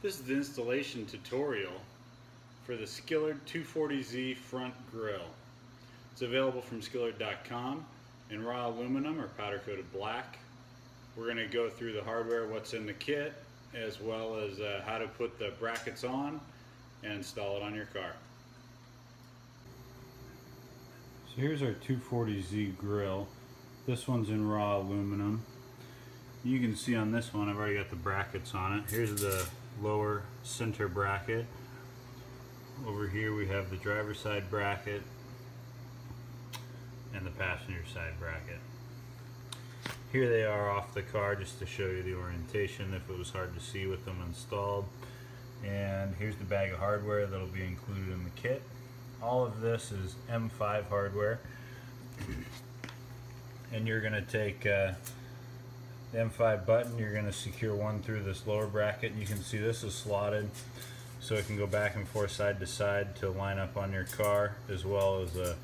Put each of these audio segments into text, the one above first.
This is the installation tutorial for the Skillard 240Z front grille. It's available from skillard.com in raw aluminum or powder coated black. We're going to go through the hardware, what's in the kit, as well as uh, how to put the brackets on and install it on your car. So here's our 240Z grill. This one's in raw aluminum. You can see on this one I've already got the brackets on it. Here's the lower center bracket. Over here we have the driver's side bracket and the passenger side bracket. Here they are off the car just to show you the orientation if it was hard to see with them installed. And here's the bag of hardware that'll be included in the kit. All of this is M5 hardware. And you're going to take uh, the M5 button, you're going to secure one through this lower bracket. You can see this is slotted so it can go back and forth side to side to line up on your car as well as a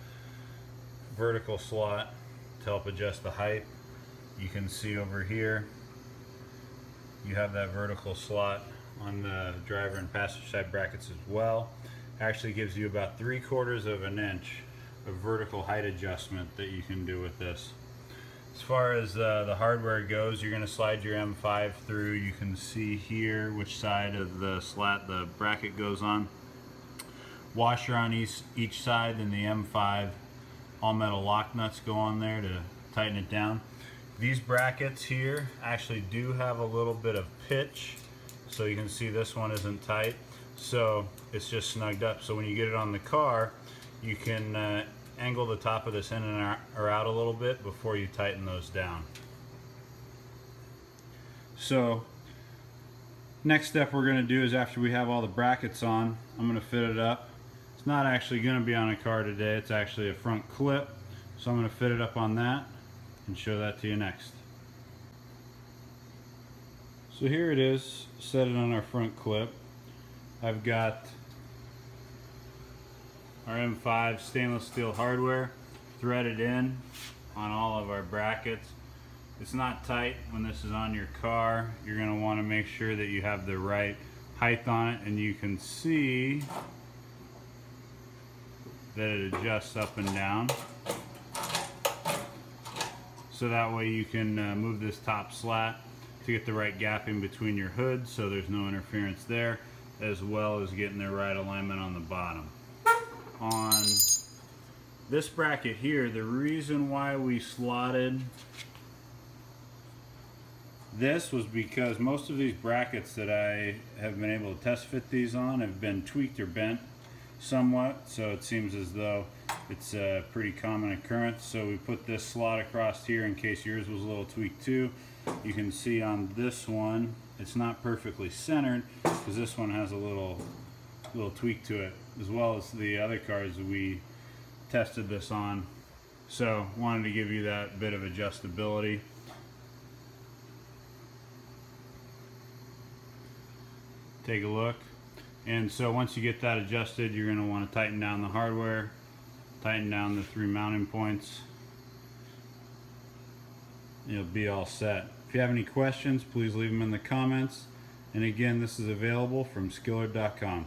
vertical slot to help adjust the height. You can see over here you have that vertical slot on the driver and passenger side brackets as well. Actually gives you about three quarters of an inch of vertical height adjustment that you can do with this. As far as uh, the hardware goes, you're going to slide your M5 through. You can see here which side of the slat the bracket goes on. Washer on each, each side then the M5 all metal lock nuts go on there to tighten it down. These brackets here actually do have a little bit of pitch. So you can see this one isn't tight. So it's just snugged up. So when you get it on the car, you can uh, angle the top of this in and or out a little bit before you tighten those down. So next step we're going to do is after we have all the brackets on, I'm going to fit it up. It's not actually going to be on a car today, it's actually a front clip. So I'm going to fit it up on that and show that to you next. So here it is, set it on our front clip. I've got our M5 stainless steel hardware threaded in on all of our brackets. It's not tight when this is on your car. You're going to want to make sure that you have the right height on it and you can see that it adjusts up and down. So that way you can uh, move this top slat to get the right gap in between your hoods so there's no interference there as well as getting the right alignment on the bottom on this bracket here, the reason why we slotted this was because most of these brackets that I have been able to test fit these on have been tweaked or bent somewhat so it seems as though it's a pretty common occurrence. So we put this slot across here in case yours was a little tweaked too. You can see on this one it's not perfectly centered because this one has a little little tweak to it as well as the other cars we tested this on. So wanted to give you that bit of adjustability. Take a look. And so once you get that adjusted, you're going to want to tighten down the hardware, tighten down the three mounting points. You'll be all set. If you have any questions, please leave them in the comments. And again, this is available from skillard.com.